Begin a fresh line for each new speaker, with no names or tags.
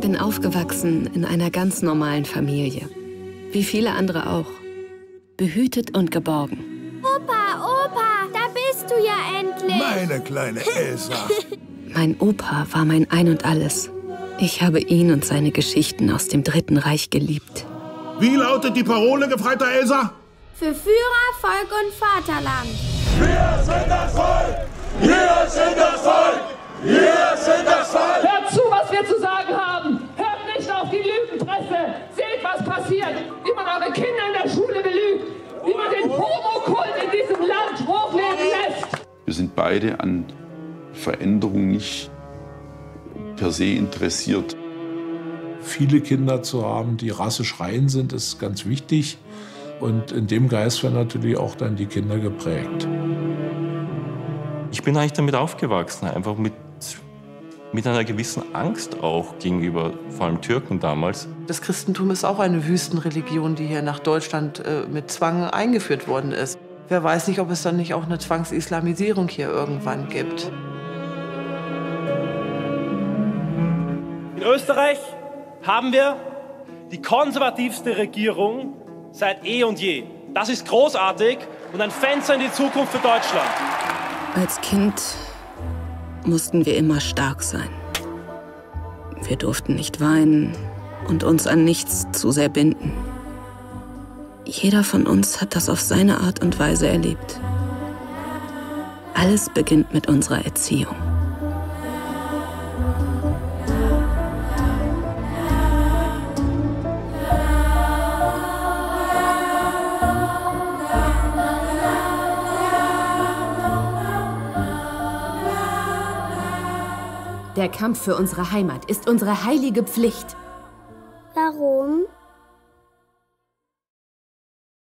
Ich bin aufgewachsen in einer ganz normalen Familie. Wie viele andere auch. Behütet und geborgen.
Opa, Opa, da bist du ja endlich.
Meine kleine Elsa.
Mein Opa war mein Ein und Alles. Ich habe ihn und seine Geschichten aus dem Dritten Reich geliebt.
Wie lautet die Parole, gefreiter Elsa?
Für Führer, Volk und Vaterland.
Wir sind das Volk! Wir sind das Volk! Wir sind das Volk!
Hört zu, was wir zu sagen haben! Hört nicht auf die Lügenpresse! Seht, was passiert! Wie man eure Kinder in der Schule belügt! Wie man den Homokult in diesem Land hochleben lässt!
Wir sind beide an Veränderung nicht per se interessiert.
Viele Kinder zu haben, die rasseschreien sind, ist ganz wichtig. Und in dem Geist werden natürlich auch dann die Kinder geprägt.
Ich bin eigentlich damit aufgewachsen, einfach mit, mit einer gewissen Angst auch gegenüber vor allem Türken damals.
Das Christentum ist auch eine Wüstenreligion, die hier nach Deutschland äh, mit Zwang eingeführt worden ist. Wer weiß nicht, ob es dann nicht auch eine Zwangsislamisierung hier irgendwann gibt.
In Österreich haben wir die konservativste Regierung seit eh und je. Das ist großartig und ein Fenster in die Zukunft für Deutschland.
Als Kind mussten wir immer stark sein. Wir durften nicht weinen und uns an nichts zu sehr binden. Jeder von uns hat das auf seine Art und Weise erlebt. Alles beginnt mit unserer Erziehung.
Der Kampf für unsere Heimat ist unsere heilige Pflicht.
Warum?